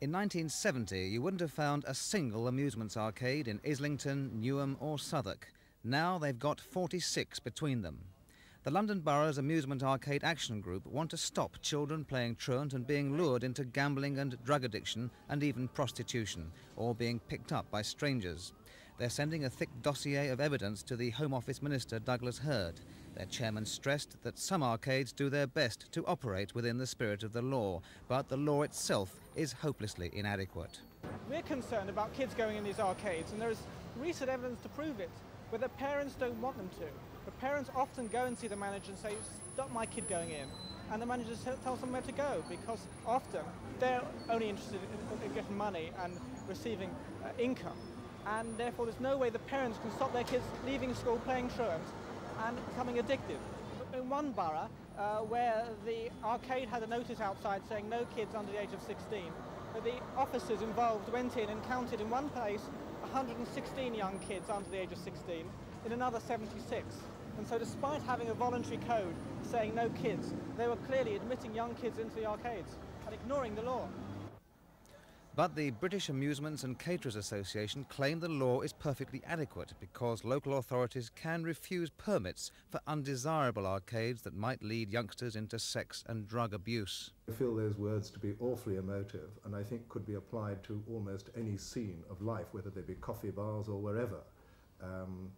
In 1970, you wouldn't have found a single amusements arcade in Islington, Newham, or Southwark. Now they've got 46 between them. The London Borough's Amusement Arcade Action Group want to stop children playing truant and being lured into gambling and drug addiction and even prostitution, or being picked up by strangers. They're sending a thick dossier of evidence to the Home Office Minister Douglas Hurd. Their chairman stressed that some arcades do their best to operate within the spirit of the law, but the law itself is hopelessly inadequate. We're concerned about kids going in these arcades, and there is recent evidence to prove it, but their parents don't want them to. The parents often go and see the manager and say, stop my kid going in. And the manager tells them where to go because often they're only interested in, getting money and receiving uh, income and therefore there's no way the parents can stop their kids leaving school playing truant and becoming addictive. In one borough, uh, where the arcade had a notice outside saying no kids under the age of 16, the officers involved went in and counted in one place 116 young kids under the age of 16, in another 76. And so despite having a voluntary code saying no kids, they were clearly admitting young kids into the arcades and ignoring the law. But the British Amusements and Caterers Association claim the law is perfectly adequate because local authorities can refuse permits for undesirable arcades that might lead youngsters into sex and drug abuse. I feel those words to be awfully emotive and I think could be applied to almost any scene of life, whether they be coffee bars or wherever. Um,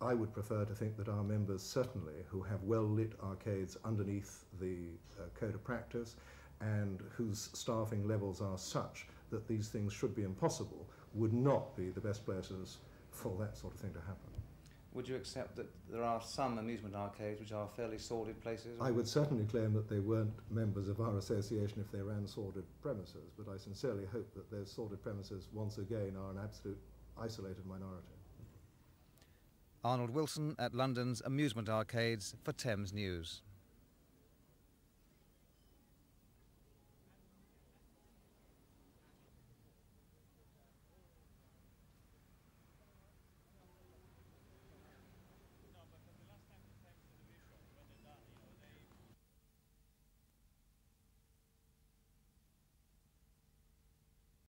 I would prefer to think that our members, certainly, who have well lit arcades underneath the uh, code of practice, and whose staffing levels are such that these things should be impossible would not be the best places for that sort of thing to happen. Would you accept that there are some amusement arcades which are fairly sordid places? I would certainly claim that they weren't members of our association if they ran sordid premises, but I sincerely hope that those sordid premises once again are an absolute isolated minority. Arnold Wilson at London's amusement arcades for Thames News.